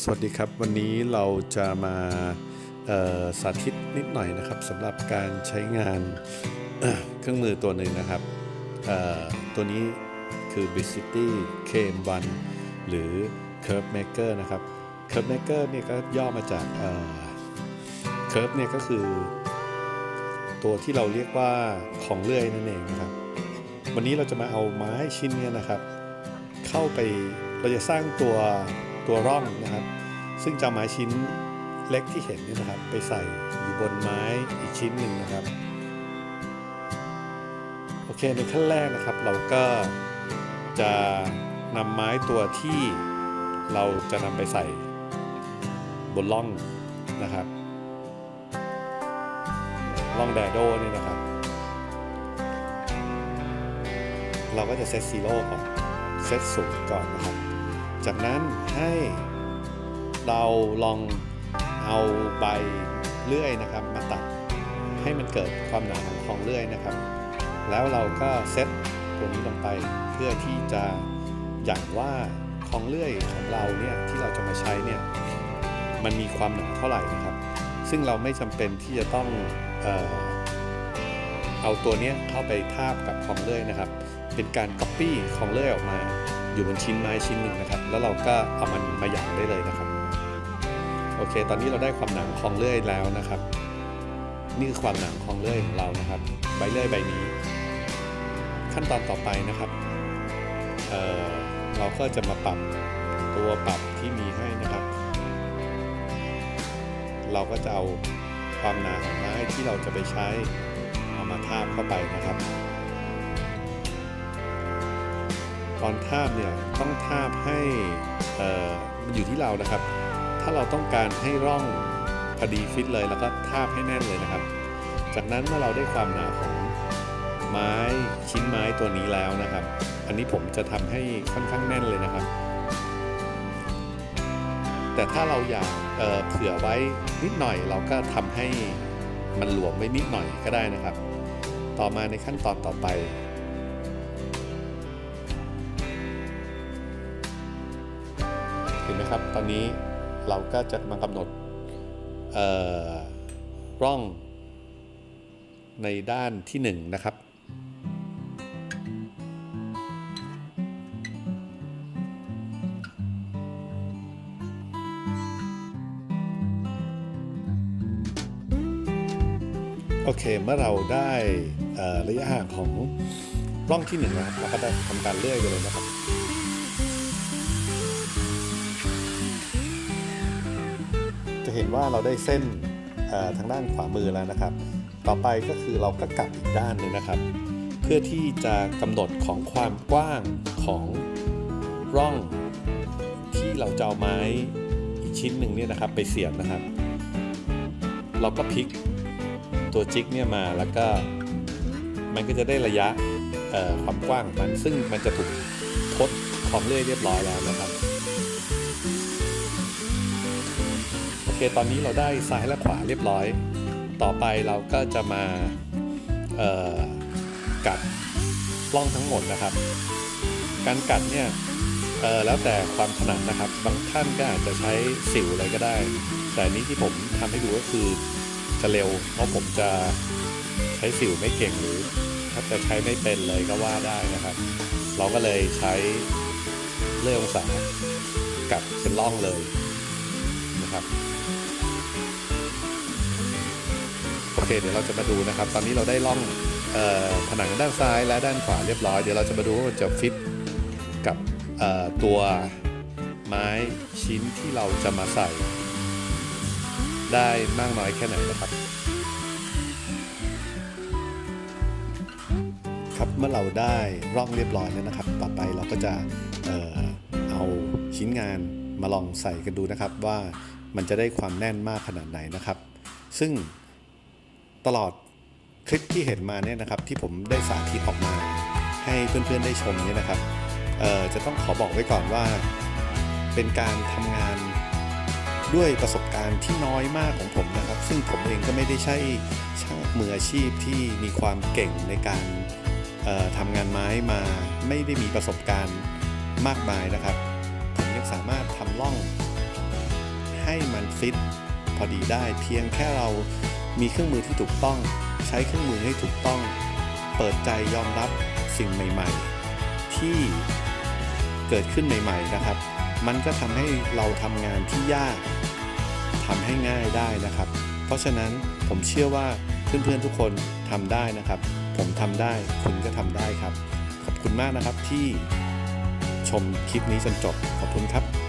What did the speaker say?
สวัสดีครับ วันนี้เราจะมาสาธิตนิดหน่อยนะครับสำหรับการใช้งานเครื่องมือตัวหนึ่งนะครับ ตัวนี้คือ b i c i t y KM1 หรือ Curve Maker นะครับ Curve Maker เนี่ยก็ย่อมาจาก Curve เนี่ยก็คือ ตัวที่เราเรียกว่าของเลื่อยนั่นเองนะครับ วันนี้เราจะมาเอาไม้ชิ้นนี้นะครับ เข้าไปเราจะสร้างตัว ตัวร่องนะครับ ซึ่งจะไม้ชิ้นเล็กที่เห็นนี่นะครับ ไปใส่อยู่บนไม้อีกชิ้นหนึ่งนะครับ โอเคในขั้นแรกนะครับ เราก็จะนำไม้ตัวที่เราจะนำไปใส่บนร่องนะครับร่องแดโดนี่นะครับ เราก็จะเซตซีโร่ก่อน เซตสูงก่อนนะครับ จากนั้นให้เราลองเอาใบเลื่อยนะครับมาตัดให้มันเกิดความหนาของของเลื่อยนะครับ แล้วเราก็เซตตัวนี้ลงไปเพื่อที่จะอย่างว่าของเลื่อยของเราเนี่ยที่เราจะมาใช้เนี่ยมันมีความหนาเท่าไหร่นะครับ ซึ่งเราไม่จำเป็นที่จะต้องเออเอาตัวนี้เข้าไปทาบกับของเลื่อยนะครับ เป็นการ Copy ของเลื่อยออกมา อยู่บนชิ้นไม้ชิ้นหนึ่งนะครับ แล้วเราก็เอามันมาหยางได้เลยนะครับ โอเค ตอนนี้เราได้ความหนาของเลื่อยแล้วนะครับ นี่คือความหนาของเลื่อยของเรานะครับ ใบเลื่อยใบนี้ ขั้นตอนต่อไปนะครับเเราก็จะมาปรับตัวปรับที่มีให้นะครับ เราก็จะเอาความหนาของไม้ที่เราจะไปใช้เอามาทาบเข้าไปนะครับ ตอนทาบเนี่ยต้องทาบให้มันอยู่ที่เรานะครับ ถ้าเราต้องการให้ร่องพอดีฟิตเลยแล้วก็ทาบให้แน่นเลยนะครับ จากนั้นเมื่อเราได้ความหนาของไม้ชิ้นไม้ตัวนี้แล้วนะครับ อันนี้ผมจะทำให้ค่อนข้างแน่นเลยนะครับ แต่ถ้าเราอยากเเผื่อไว้นิดหน่อยเราก็ทำให้มันหลวมไว้นิดหน่อยก็ได้นะครับ ต่อมาในขั้นตอนต่อไป นไหมครับ ตอนนี้เราก็จะมากำหนดร่องในด้านที่1นนะครับ โอเค เมื่อเราได้ระยะห่างของร่องที่1นะครับเราก็ได้ทำการเลื่อยไปเลยนะครับ เห็นว่าเราได้เส้นทางด้านขวามือแล้วนะครับ ต่อไปก็คือเราก็กลับอีกด้านนึงนะครับ เพื่อที่จะกำหนดของความกว้างของร่อง ที่เราจะเอาไม้อีกชิ้นหนึ่งเนี่ยนะครับไปเสียบนะครับ เราก็พลิกตัวจิกเนี่ยมาแล้วก็มันก็จะได้ระยะความกว้างมันซึ่งมันจะถูกทดของเลื่อยเรียบร้อยแล้วนะครับ ตอนนี้เราได้ซ้ายและขวาเรียบร้อย ต่อไปเราก็จะมากัดล่องทั้งหมดนะครับ การกัดเนี่ยแล้วแต่ความถนัดนะครับ บางท่านก็อาจจะใช้สิวอะไรก็ได้ แต่นี้ที่ผมทำให้ดูก็คือจะเร็ว เพราะผมจะใช้สิวไม่เก่งหรือถ้าจะใช้ไม่เป็นเลยก็ว่าได้นะครับ เราก็เลยใช้เลื่อยองศากับเป็นล่องเลย นะครับโอเคเดี๋ยวเราจะมาดูนะครับ ตอนนี้เราได้ล่องผนังด้านซ้ายและด้านขวาเรียบร้อย เดี๋ยวเราจะมาดูว่าจะฟิตกับตัวไม้ชิ้นที่เราจะมาใส่ ได้มากน้อยแค่ไหนนะครับ ครับเมื่อเราได้ร่องเรียบร้อยแล้วนะครับ ต่อไปเราก็จะเอาชิ้นงานมาลองใส่กันดูนะครับว่า มันจะได้ความแน่นมากขนาดไหนนะครับ ซึ่งตลอดคลิปที่เห็นมาเนี่ยนะครับ ที่ผมได้สาธิตออกมา ให้เพื่อนๆได้ชมเนี่ยนะครับจะต้องขอบอกไว้ก่อนว่า เป็นการทำงานด้วยประสบการณ์ที่น้อยมากของผมนะครับ ซึ่งผมเองก็ไม่ได้ใช่ช่างมืออาชีพที่มีความเก่งในการทำงานไม้มาไม่ได้มีประสบการณ์มากมายนะครับ ผมยังสามารถทำล่อง ให้มันฟิตพอดีได้เพียงแค่เรามีเครื่องมือที่ถูกต้อง ใช้เครื่องมือให้ถูกต้อง เปิดใจยอมรับสิ่งใหม่ ๆ ที่เกิดขึ้นใหม่ ๆ นะครับ มันก็ทำให้เราทำงานที่ยากทำให้ง่ายได้นะครับ เพราะฉะนั้นผมเชื่อว่าเพื่อนๆทุกคนทำได้นะครับ ผมทำได้คุณก็ทำได้ครับ ขอบคุณมากนะครับที่ชมคลิปนี้จนจบขอบคุณครับ